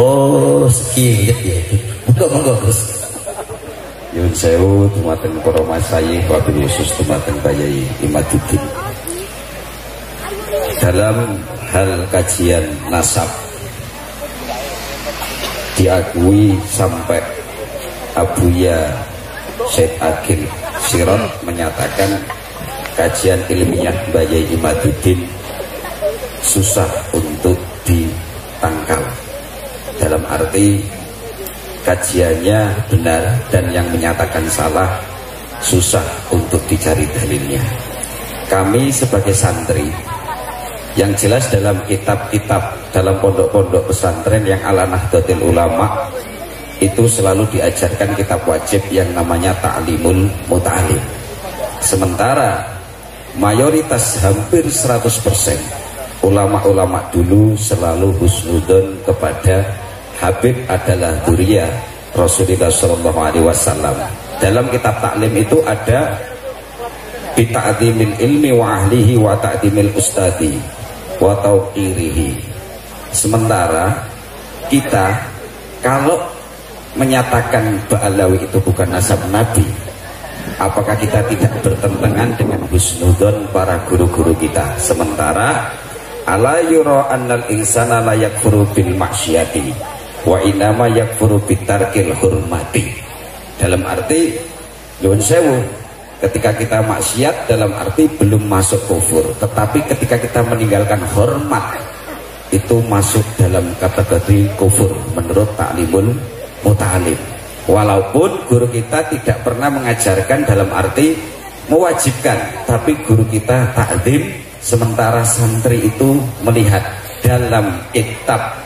Oh, sekian ya. Monggo monggo Gus. Yun sewu dumateng para masayih wabil Yesus dumateng Bayai Imaduddin. Dalam hal kajian nasab diakui sampai Abuya Syed Agil Sirot menyatakan kajian ilmiah Bayai Imaduddin susah untuk ditangkal dalam arti kajiannya benar dan yang menyatakan salah susah untuk dicari dalilnya. Kami sebagai santri yang jelas dalam kitab-kitab dalam pondok-pondok pesantren yang ala nahdlatul ulama itu selalu diajarkan kitab wajib yang namanya ta'limul muta'alim sementara mayoritas hampir 100% ulama-ulama dulu selalu husnudon kepada Habib adalah duria Rasulullah Shallallahu Alaihi Wasallam. Dalam kitab taklim itu ada bita'dimil ilmi wa ahlihi wa ta'dimil ustadi wa tauqirihi. Sementara kita kalau menyatakan Ba'alawi itu bukan nasab Nabi apakah kita tidak bertentangan dengan husnudon para guru-guru kita? Sementara ala yura annal insana la yakfuru bil maksiati wa inama yakfuru bitarkil hurmati. Dalam arti Yun sewu ketika kita maksiat dalam arti belum masuk kufur. Tetapi ketika kita meninggalkan hormat itu masuk dalam kategori kufur menurut taklimul muta'alim walaupun guru kita tidak pernah mengajarkan dalam arti mewajibkan tapi guru kita takdim sementara santri itu melihat dalam kitab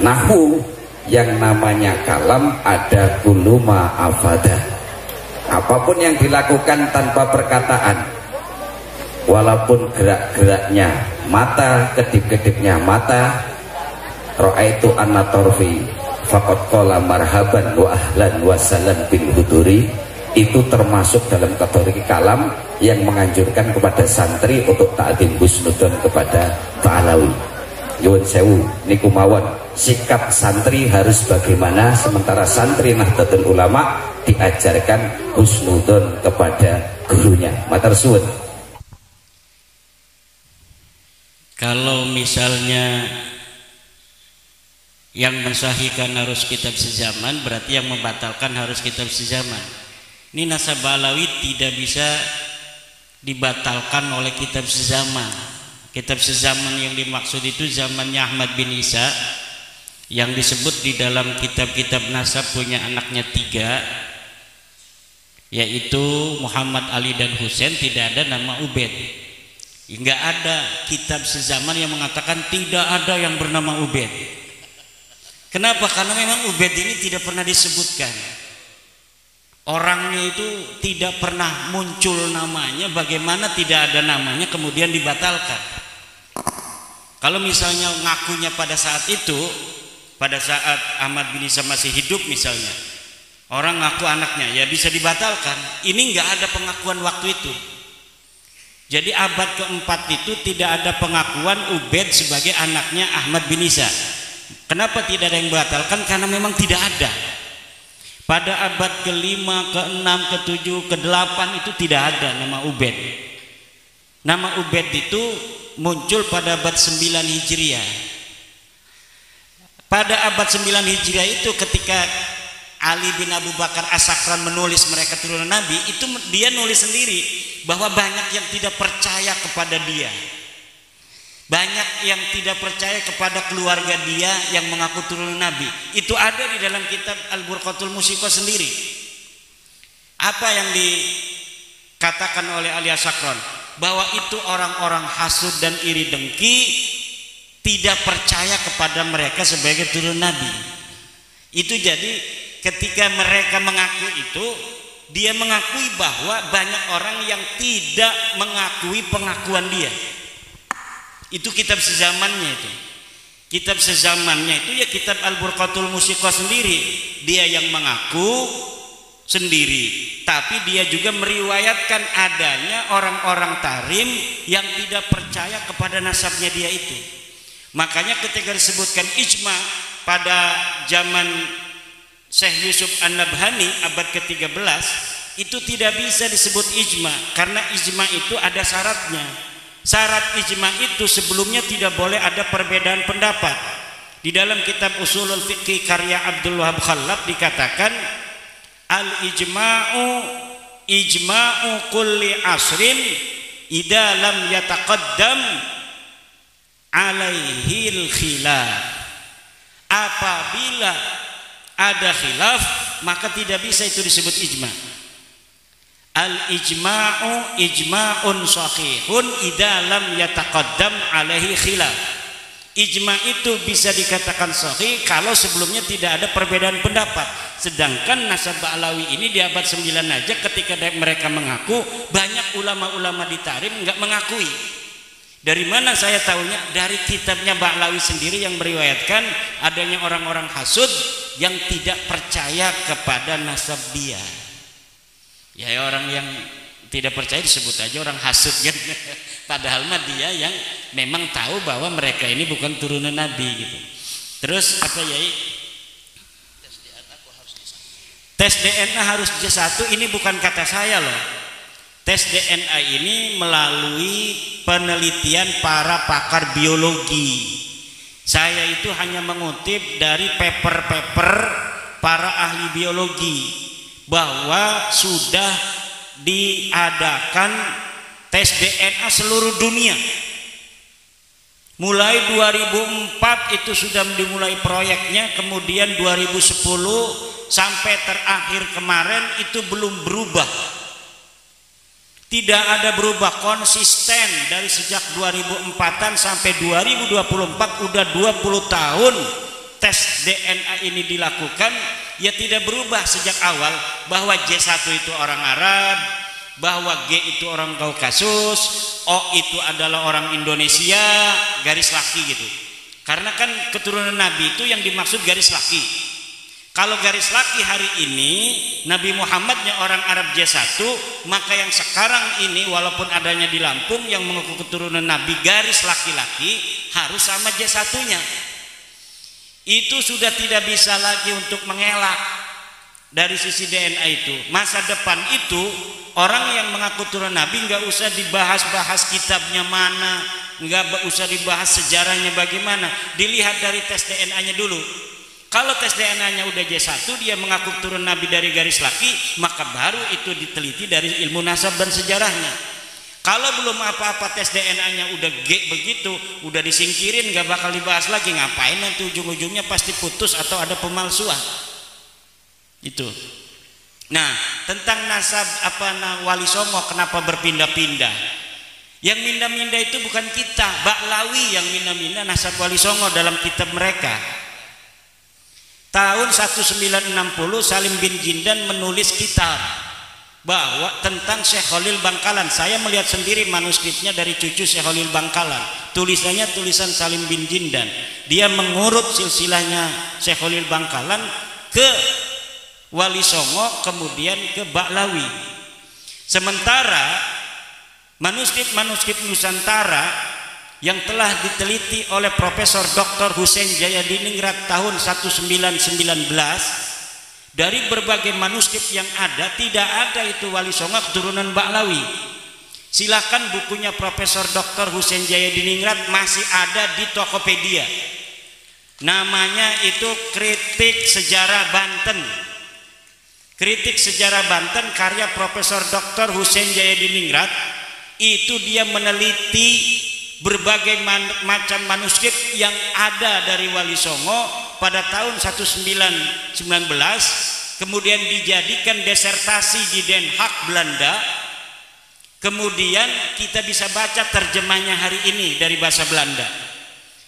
nahu yang namanya kalam ada kuluma afada. Apa pun yang dilakukan tanpa perkataan walaupun gerak-geraknya mata kedip-kedipnya mata itu anatorfi fakot kola marhaban wa ahlan wa salam bin huduri itu termasuk dalam kategori kalam yang menganjurkan kepada santri untuk ta'dim husnudon kepada Ta'alawi. Yun Sewu niku mawon sikap santri harus bagaimana sementara santri Nahdlatul Ulama diajarkan husnudon kepada gurunya. Matar suwun. Kalau misalnya yang mensahihkan harus kitab sezaman berarti yang membatalkan harus kitab sezaman ini nasab alawi tidak bisa dibatalkan oleh kitab sezaman Kitab sezaman yang dimaksud itu zamannya Ahmad bin Isa yang disebut di dalam kitab-kitab nasab punya anaknya tiga yaitu Muhammad Ali dan Husain tidak ada nama Ubed Enggak ada kitab sezaman yang mengatakan tidak ada yang bernama Ubed kenapa? karena memang Ubed ini tidak pernah disebutkan. Orangnya itu tidak pernah muncul namanya bagaimana tidak ada namanya kemudian dibatalkan. Kalau misalnya ngakunya pada saat itu, pada saat Ahmad bin Isa masih hidup misalnya, orang ngaku anaknya, ya bisa dibatalkan. Ini nggak ada pengakuan waktu itu. Jadi abad keempat itu tidak ada pengakuan Ubed sebagai anaknya Ahmad bin Isa. Kenapa tidak ada yang batalkan? Karena memang tidak ada. Pada abad kelima, keenam, ketujuh, kedelapan itu tidak ada nama Ubed. Nama Ubed itu muncul pada abad 9 Hijriah. Pada abad 9 Hijriah itu ketika Ali bin Abu Bakar Asakran menulis mereka turunan Nabi, itu dia nulis sendiri bahwa banyak yang tidak percaya kepada dia. Banyak yang tidak percaya kepada keluarga dia yang mengaku turunan Nabi. Itu ada di dalam kitab Al-Burqatul Musiko sendiri. Apa yang dikatakan oleh Ali Asakron? bahwa itu orang-orang hasud dan iri dengki tidak percaya kepada mereka sebagai turun nabi. Itu jadi ketika mereka mengaku itu dia mengakui bahwa banyak orang yang tidak mengakui pengakuan dia. Itu kitab sezamannya itu. Kitab sezamannya itu ya kitab Al-Burqatul Musiqah sendiri. Dia yang mengaku sendiri. Tapi dia juga meriwayatkan adanya orang-orang tarim yang tidak percaya kepada nasabnya dia itu makanya ketika disebutkan ijma pada zaman Syekh Yusuf An-Nabhani abad ke-13 itu tidak bisa disebut ijma karena ijma itu ada syaratnya. Syarat ijma itu sebelumnya tidak boleh ada perbedaan pendapat. Di dalam kitab Usulul Fiqh karya Abdul Wahab Khalaf dikatakan al-ijma'u ijma'u kulli asrin idza lam yataqaddam alaihil khilaf. Apabila ada khilaf maka tidak bisa itu disebut ijma' al ijma'u ijma'un sahihun idza lam yataqaddam alaihi khilaf. Ijma itu bisa dikatakan sahih kalau sebelumnya tidak ada perbedaan pendapat. Sedangkan nasab Ba'lawi ini di abad 9 aja ketika mereka mengaku banyak ulama-ulama di Tarim nggak mengakui dari mana saya tahunya? Dari kitabnya Ba'lawi sendiri yang meriwayatkan adanya orang-orang hasud yang tidak percaya kepada nasab dia. Ya orang yang tidak percaya disebut aja orang hasut kan padahal mah dia yang memang tahu bahwa mereka ini bukan turunan nabi gitu. Terus apa ya tes DNA harus J1 ini bukan kata saya loh tes DNA ini melalui penelitian para pakar biologi. Saya itu hanya mengutip dari paper-paper para ahli biologi bahwa sudah diadakan tes DNA seluruh dunia. Mulai 2004 itu sudah dimulai proyeknya kemudian 2010 sampai terakhir kemarin itu belum berubah tidak ada berubah konsisten. Dari sejak 2004an sampai 2024 udah 20 tahun tes DNA ini dilakukan. Ya tidak berubah sejak awal bahwa J1 itu orang Arab bahwa G itu orang Kaukasus O itu adalah orang Indonesia garis laki gitu. Karena kan keturunan Nabi itu yang dimaksud garis laki kalau garis laki hari ini Nabi Muhammadnya orang Arab J1 maka yang sekarang ini walaupun adanya di Lampung yang mengaku keturunan Nabi garis laki-laki harus sama J1 nya itu sudah tidak bisa lagi untuk mengelak dari sisi DNA itu. Masa depan itu orang yang mengaku turun Nabi nggak usah dibahas-bahas kitabnya mana nggak usah dibahas sejarahnya bagaimana. Dilihat dari tes DNA nya dulu kalau tes DNA nya udah J1 dia mengaku turun Nabi dari garis laki maka baru itu diteliti dari ilmu nasab dan sejarahnya kalau belum apa-apa tes DNA-nya udah G begitu, udah disingkirin gak bakal dibahas lagi. Ngapain nanti ujung-ujungnya pasti putus atau ada pemalsuan. Itu. Nah, tentang nasab apa Wali Songo kenapa berpindah-pindah? Yang minda-minda itu bukan kita, Baklawi yang minda-minda nasab Wali Songo dalam kitab mereka. Tahun 1960 Salim bin Jindan menulis kitab bahwa tentang Syekh Khalil Bangkalan. Saya melihat sendiri manuskripnya dari cucu Syekh Khalil Bangkalan. Tulisannya tulisan Salim bin Jindan dia mengurut silsilahnya Syekh Khalil Bangkalan ke Wali Songo kemudian ke Baklawi. Sementara manuskrip-manuskrip Nusantara yang telah diteliti oleh Profesor Dr. Hussein Jayadiningrat tahun 1919 dari berbagai manuskrip yang ada tidak ada itu wali songo keturunan Baklawi silakan bukunya Profesor Dr. Husain Jayadiningrat masih ada di Tokopedia namanya itu kritik sejarah Banten kritik sejarah Banten karya Profesor Dr. Husain Jayadiningrat itu dia meneliti berbagai man macam manuskrip yang ada dari Wali Songo pada tahun 1919 kemudian dijadikan desertasi di Den Haag Belanda kemudian kita bisa baca terjemahnya hari ini dari bahasa Belanda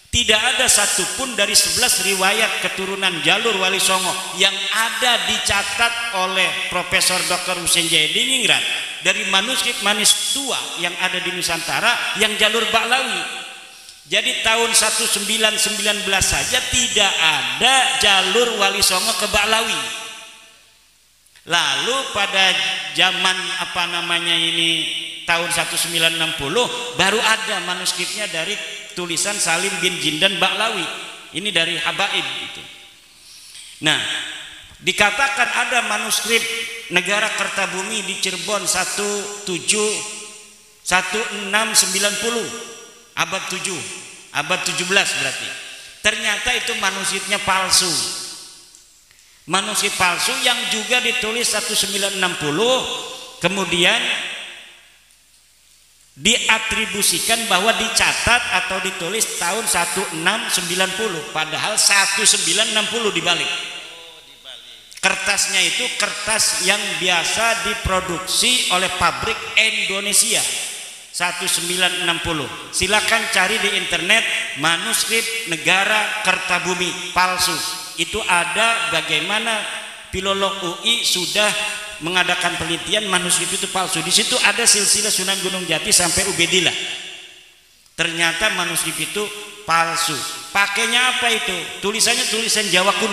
tidak ada satupun dari 11 riwayat keturunan jalur Wali Songo yang ada dicatat oleh Profesor Dr. Hussein Jayadiningrat dari manuskrip manis tua yang ada di Nusantara yang jalur Baklawi jadi tahun 1919 saja tidak ada jalur Wali Songo ke Baklawi. Lalu pada zaman apa namanya ini tahun 1960 baru ada manuskripnya dari tulisan Salim bin Jindan Baklawi. ini dari habaib itu nah dikatakan ada manuskrip negara Kertabumi di Cirebon 17 1690 abad 7 abad 17 berarti. Ternyata itu manuskripnya palsu. Manuskrip palsu yang juga ditulis 1960 kemudian diatribusikan bahwa dicatat atau ditulis tahun 1690 padahal 1960 dibalik kertasnya itu kertas yang biasa diproduksi oleh pabrik Indonesia 1960 silakan cari di internet manuskrip negara Kertabumi palsu itu ada bagaimana filolog UI sudah mengadakan penelitian manuskrip itu palsu. Di situ ada silsilah Sunan Gunung Jati sampai Ubedillah. Ternyata manuskrip itu palsu. Pakainya apa itu? Tulisannya tulisan Jawa kuno.